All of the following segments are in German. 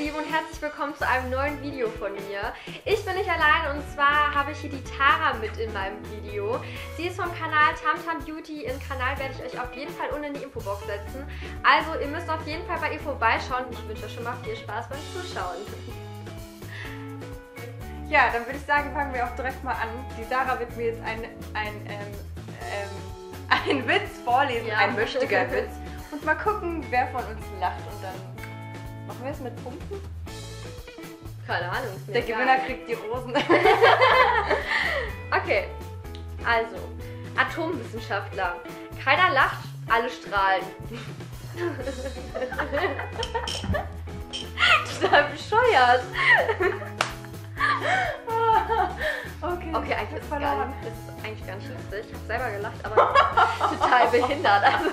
Lieben und herzlich willkommen zu einem neuen Video von mir. Ich bin nicht allein und zwar habe ich hier die Tara mit in meinem Video. Sie ist vom Kanal Tamtam Beauty. Ihren Kanal werde ich euch auf jeden Fall unten in die Infobox setzen. Also ihr müsst auf jeden Fall bei ihr vorbeischauen. Ich wünsche euch schon mal viel Spaß beim Zuschauen. Ja, dann würde ich sagen, fangen wir auch direkt mal an. Die Sarah wird mir jetzt ein, ein, ähm, ähm, einen Witz vorlesen, Ja. ein mächtiger Witz. Und mal gucken, wer von uns lacht. Und machen wir es mit Punkten. Keine Ahnung. Der egal. Gewinner kriegt die Rosen. Okay, also Atomwissenschaftler. Keiner lacht, alle strahlen. Total bescheuert. okay, Okay, eigentlich ist, es gar nicht, das ist eigentlich gar nicht lustig. Ich habe selber gelacht, aber total behindert. Also.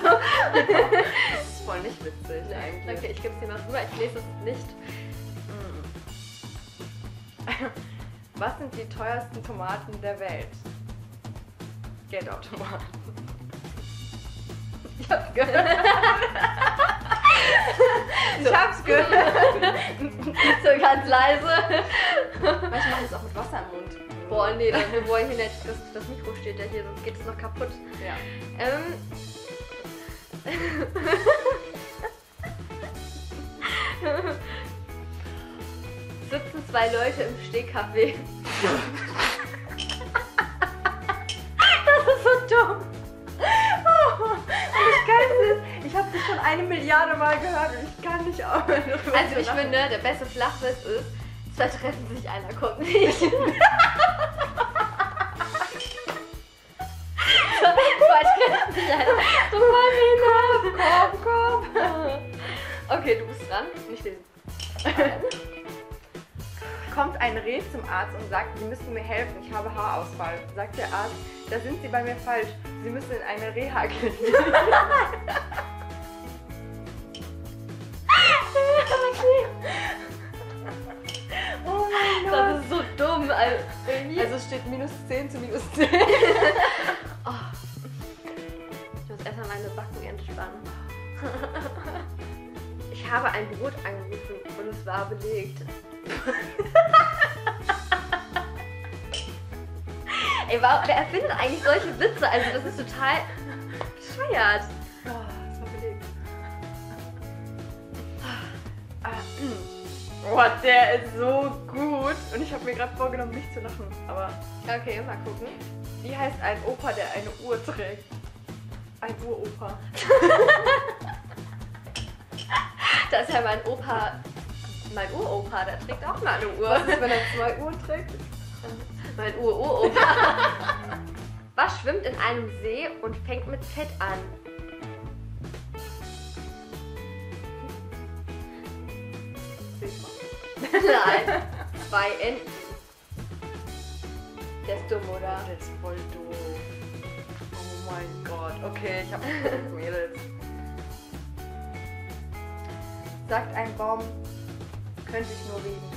Das voll nicht witzig eigentlich. Okay, ich gebe es dir mal rüber. Ich lese es nicht. Was sind die teuersten Tomaten der Welt? Geldautomaten. Ich hab's gehört. Ich hab's gehört. So ganz leise. Manchmal machen es auch mit Wasser im Mund. Boah, nee, dann, wir wollen hier nicht. Das, das Mikro steht ja hier, sonst geht es noch kaputt. Ja. Ähm. Sitzen zwei Leute im Stehkaffee. das ist so dumm. Und das Geilste ist, ich habe das schon eine Milliarde Mal gehört und ich kann nicht aufhören. darüber Also ich lachen. finde, der beste Flachwitz ist, zwei treffen sich, einer kommt nicht. zwei treffen sich, einer so voll Komm, komm. Okay, du bist dran. Nicht lesen. Kommt ein Reh zum Arzt und sagt, Sie müssen mir helfen, ich habe Haarausfall. Sagt der Arzt, da sind Sie bei mir falsch. Sie müssen in eine Reha-Klinik. oh mein Gott. Das ist so dumm. Also, Also es steht minus 10 zu minus 10. Oh. Ich muss erstmal meine Backen entspannen. Ich habe ein Brot angerufen und es war belegt. Ey, warum, wer erfindet eigentlich solche Witze? Also das ist total bescheuert. Oh, das war belegt. Ah, mm. oh, der ist so gut. Und ich habe mir gerade vorgenommen, nicht zu lachen. Aber Okay, mal gucken. wie heißt ein Opa, der eine Uhr trägt? Ein Uropa. Da ist ja mein Opa, mein Uropa, der trägt auch mal eine Uhr. Was ist, wenn er zwei Uhren trägt? Mein Ur-Uropa. Was schwimmt in einem See und fängt mit Fett an? Nein, zwei Enten. Der ist dumm, oder? Der ist voll doof. Oh mein Gott. Okay, ich habe Mädels. Sagt ein Baum, könnte ich nur reden.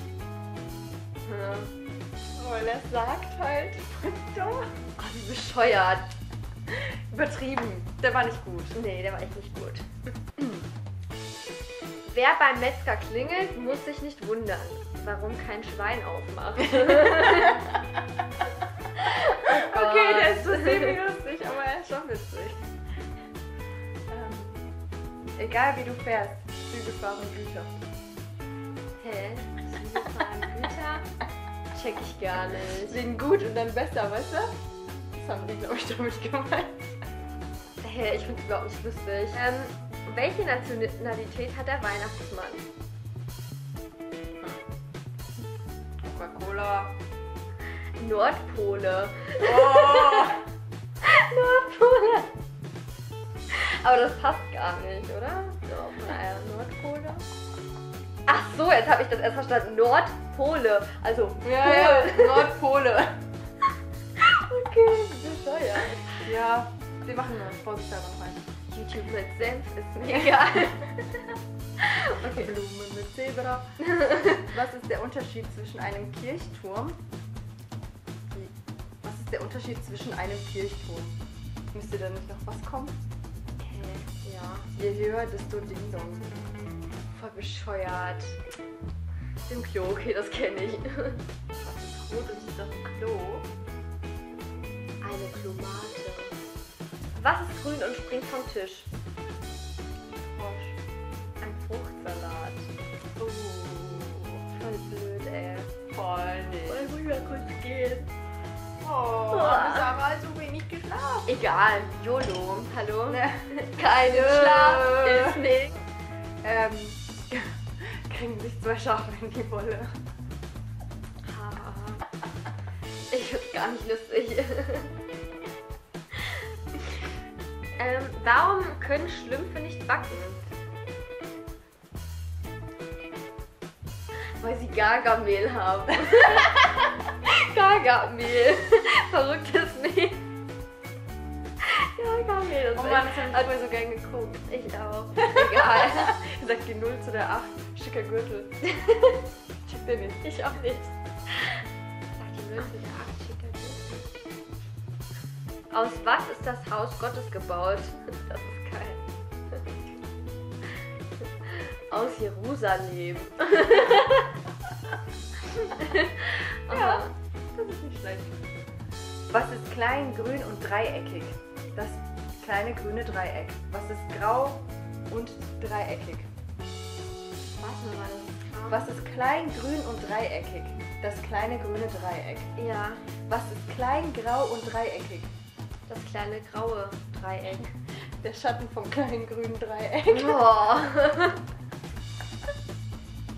Hm. Weil er sagt halt, doch. Oh, wie bescheuert. Übertrieben. Der war nicht gut. Nee, der war echt nicht gut. Wer beim Metzger klingelt, muss sich nicht wundern, warum kein Schwein aufmacht. Oh Okay, der ist so semi-lustig, aber er ist schon witzig. Ähm, egal wie du fährst, Züge fahren Güter. Hä? Züge fahren Güter? Check ich gar nicht. Wegen gut und dann besser, weißt du? Das haben die, glaube ich, damit gemeint. Hä, ich find's überhaupt nicht lustig. Ähm, welche Nationalität hat der Weihnachtsmann? Coca-Cola. Nordpole. Oh! Nordpole. Aber das passt gar nicht, oder? Doch, naja, Nordpole. Ach so, jetzt habe ich das erst verstanden. Nordpole. Also ja, ja, Pol. Nordpole. Okay, bescheuert. Ja, wir machen eine vorsichtshalber noch ein. YouTube mit Senf ist mir egal. okay. Blumen mit Zebra. Was ist der Unterschied zwischen einem Kirchturm? Was ist der Unterschied zwischen einem Kirchturm? Müsste da nicht noch was kommen? Hä? Ja. Je höher, desto Ding Dong. Voll bescheuert. Im Klo, okay, das kenne ich. Was ist rot und ist auf dem Klo? Eine Klomate. Was ist grün und springt vom Tisch? Frosch. Ein Fruchtsalat. Oh, voll blöd, ey. Voll nicht. Voll rüber kurz gehen. Oh, Ah. Sarah hat so wenig geschlafen. Egal, YOLO. Hallo? Ne. Keine Schlaf ist nicht. Ähm, kriegen sich zwei Schafe in die Wolle. Ich find's gar nicht lustig. ähm, warum können Schlümpfe nicht backen? Weil sie Gargamehl haben. Gargamehl. Verrücktes Mehl. Gargamehl. Oh Das Mann, ist das habe ich früher so gern geguckt. Ich auch. Egal. Sagt die 0 zu der 8. Schicker Gürtel. Checkt ihr nicht. Ich auch nicht. Sagt die Null zu der acht schicker Gürtel. Aus was ist das Haus Gottes gebaut? Das ist geil. Aus Jerusalem. Ja. Das ist nicht schlecht. Was ist klein, grün und dreieckig? Das kleine grüne Dreieck. Was ist grau und dreieckig? Was nochmal das Was ist klein, grün und dreieckig? Das kleine grüne Dreieck. Ja, Was ist klein, grau und dreieckig? das kleine graue Dreieck. Der Schatten vom kleinen grünen Dreieck. Oh.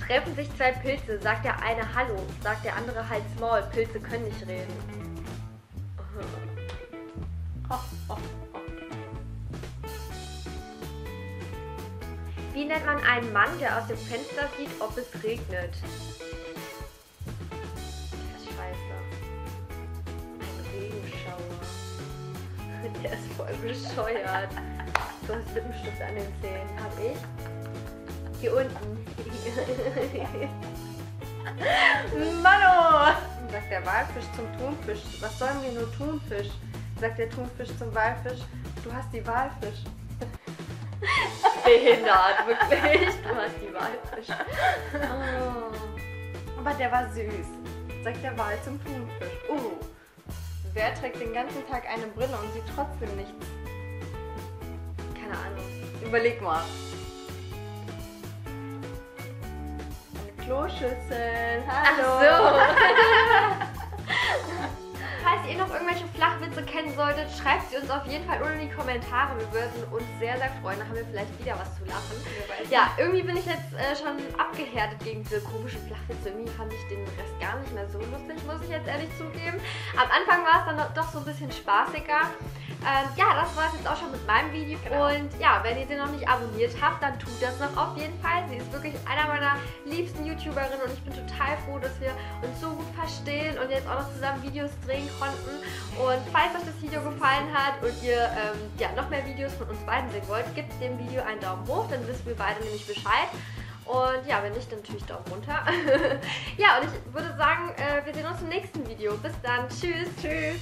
Treffen sich zwei Pilze, sagt der eine Hallo, sagt der andere Halt's Maul. Pilze können nicht reden. Oh, oh, oh. Wie nennt man einen Mann, der aus dem Fenster sieht, ob es regnet? Ist scheiße. Ein Regenschauer. Der ist voll bescheuert. Du hast Lippenstift an den Zähnen. Hab ich? Hier unten. Mano! Sagt der Walfisch zum Thunfisch. Was sollen wir nur Thunfisch? Sagt der Thunfisch zum Walfisch. Du hast die Walfisch. Behindert, wirklich. Du hast die Walfisch. Oh. Aber der war süß. Sagt der Wal zum Thunfisch. Uh. Wer trägt den ganzen Tag eine Brille und sieht trotzdem nichts? Keine Ahnung. Überleg mal. Kloschüssel. Hallo. Ach Falls ihr noch irgendwelche Flachwitze kennen solltet, schreibt sie uns auf jeden Fall unten in die Kommentare. Wir würden uns sehr, sehr freuen. Da haben wir vielleicht wieder was zu lachen. Ja, irgendwie bin ich jetzt äh, schon abgehärtet gegen diese komischen Flachwitze. Irgendwie fand ich den Rest gar nicht mehr so lustig, muss ich jetzt ehrlich zugeben. Am Anfang war es dann doch so ein bisschen spaßiger. Ähm, ja, das war es jetzt auch schon mit meinem Video. Genau. Und ja, wenn ihr sie noch nicht abonniert habt, dann tut das noch auf jeden Fall. Sie ist wirklich einer meiner liebsten YouTuberinnen und ich bin total froh, dass wir uns so gut verstehen und jetzt auch noch zusammen Videos drehen konnten. Und falls euch das Video gefallen hat und ihr ähm, ja, noch mehr Videos von uns beiden sehen wollt, gebt dem Video einen Daumen hoch, dann wissen wir beide nämlich Bescheid. Und ja, wenn nicht, dann natürlich Daumen runter. ja, und ich würde sagen, äh, wir sehen uns im nächsten Video. Bis dann. Tschüss. Tschüss.